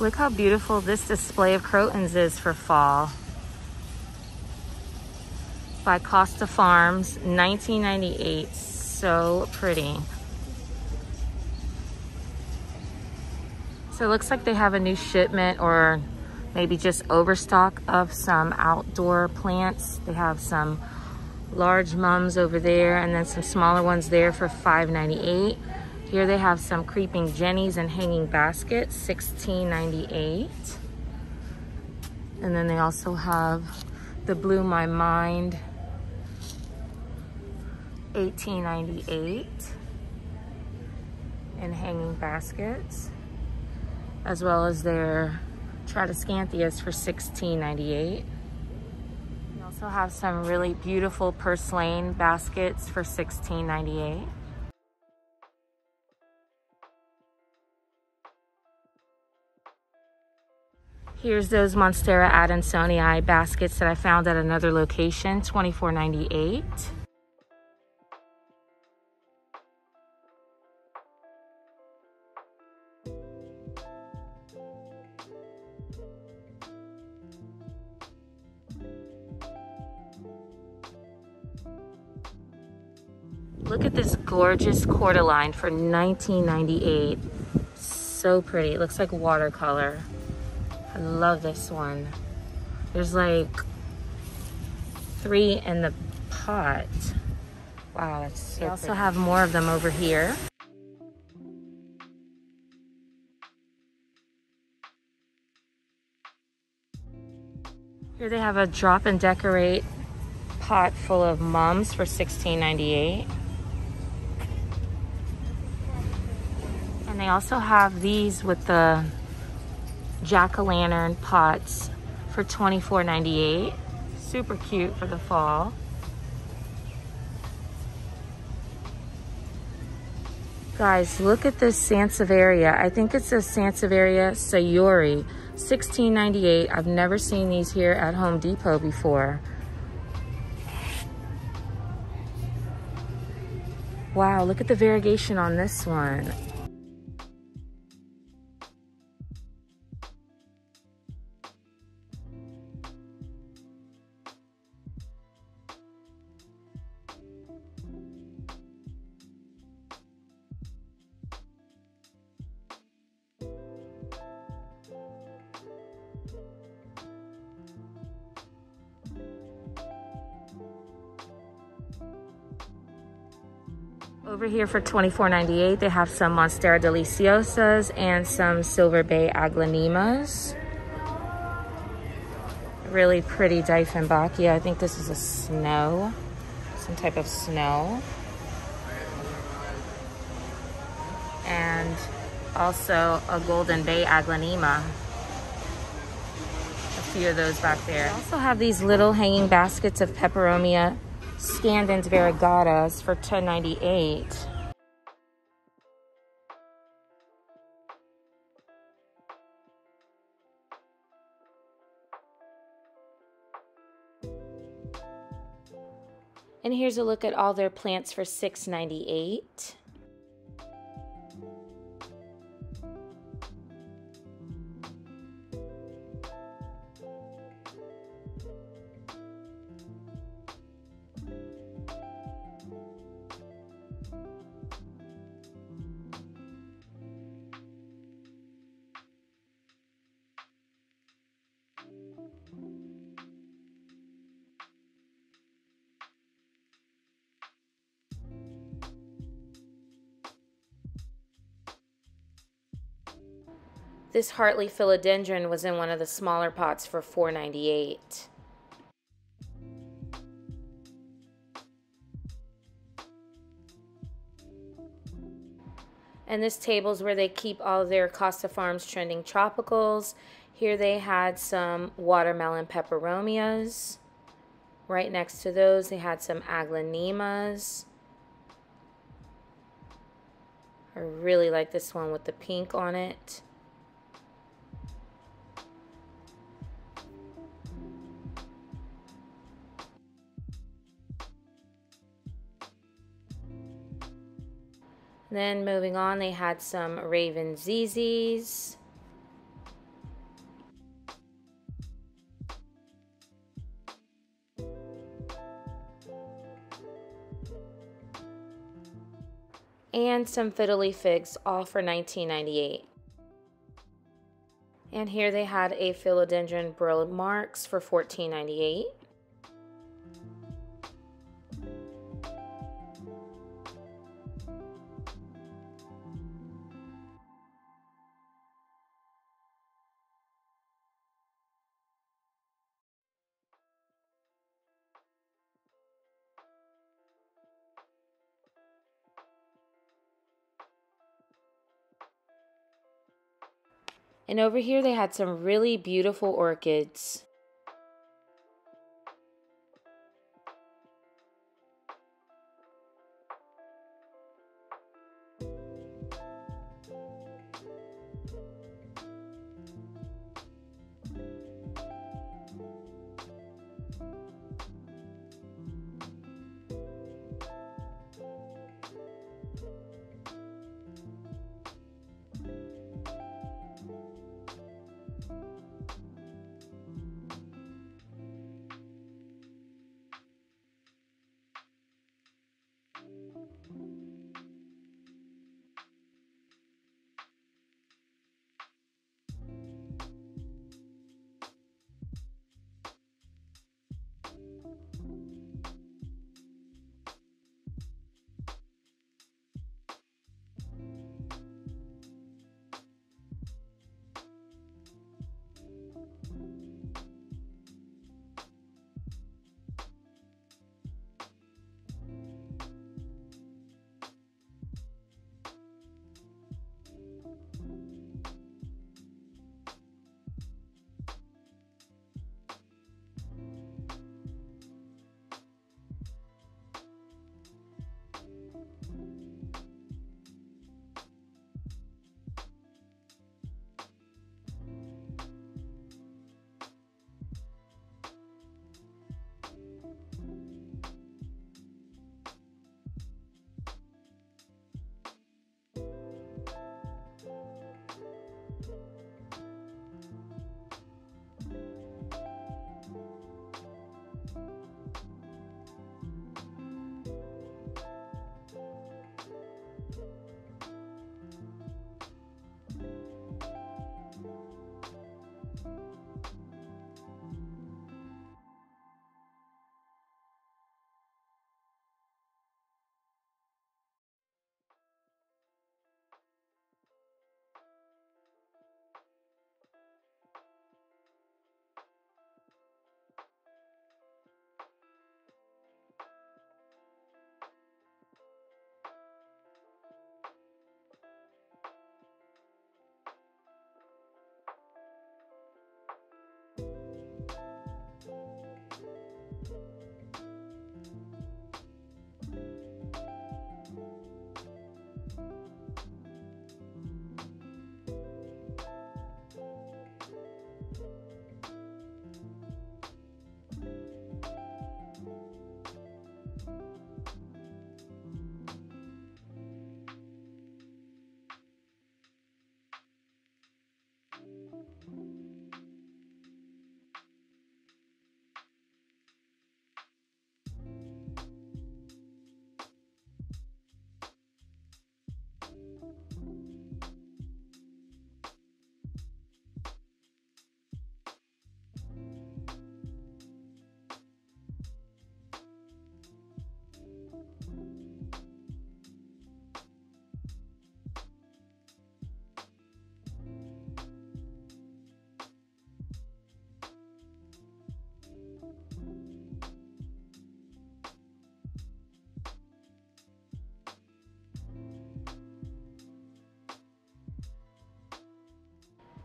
Look how beautiful this display of crotons is for fall. By Costa Farms, 1998. So pretty. So it looks like they have a new shipment or maybe just overstock of some outdoor plants. They have some large mums over there and then some smaller ones there for $5.98. Here they have some creeping jennies and hanging baskets, $16.98. And then they also have the Blue My Mind, $18.98 in hanging baskets, as well as their Tradescantias for $16.98. We also have some really beautiful purslane baskets for $16.98. Here's those Monstera adansonii baskets that I found at another location, $24.98. Look at this gorgeous cordyline for $19.98. So pretty. It looks like watercolor. I love this one. There's like three in the pot. Wow, that's so We also pretty. have more of them over here. Here they have a drop and decorate pot full of mums for $16.98. And they also have these with the jack-o'-lantern pots for $24.98. Super cute for the fall. Guys, look at this Sansevieria. I think it's a Sansevieria sayuri. $16.98. I've never seen these here at Home Depot before. Wow, look at the variegation on this one. Over here for $24.98, they have some Monstera Deliciosas and some Silver Bay Aglaonemas. Really pretty Dieffenbachia. I think this is a snow, some type of snow. And also a Golden Bay Aglaonema. A few of those back there. They also have these little hanging baskets of Peperomia Scandens variegatas for 10.98. And here's a look at all their plants for $6.98. This heartleaf philodendron was in one of the smaller pots for $4.98. And this table is where they keep all their Costa Farms trending tropicals. Here they had some watermelon peperomias. Right next to those, they had some aglaonemas. I really like this one with the pink on it. Then moving on, they had some Raven ZZs. And some fiddly figs, all for 1998. And here they had a philodendron Burle Marx for 1498. And over here they had some really beautiful orchids.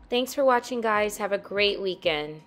Thanks for watching, guys. Have a great weekend.